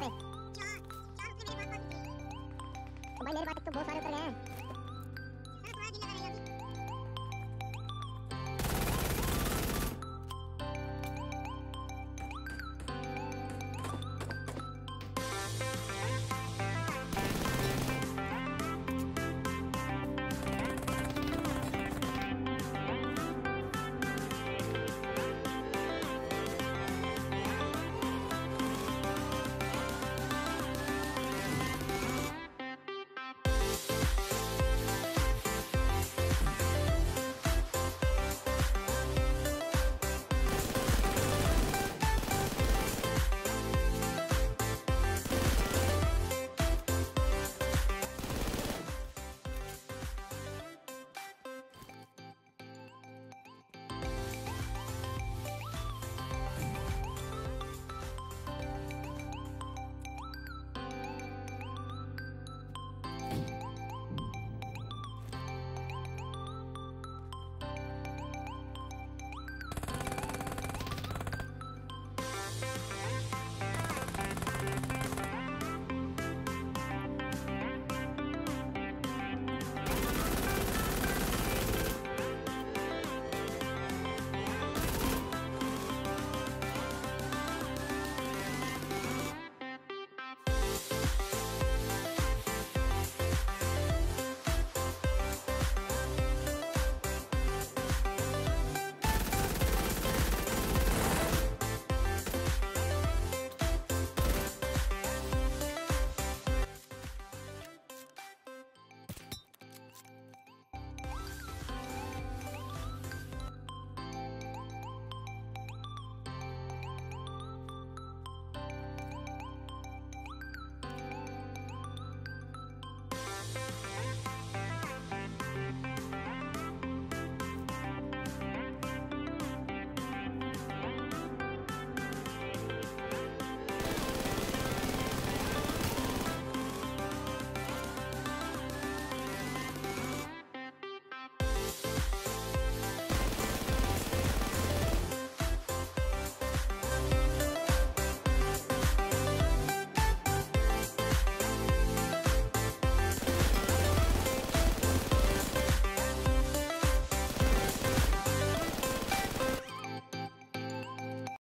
पे भाई मेरे पास तो बहुत सारे उतर गए हैं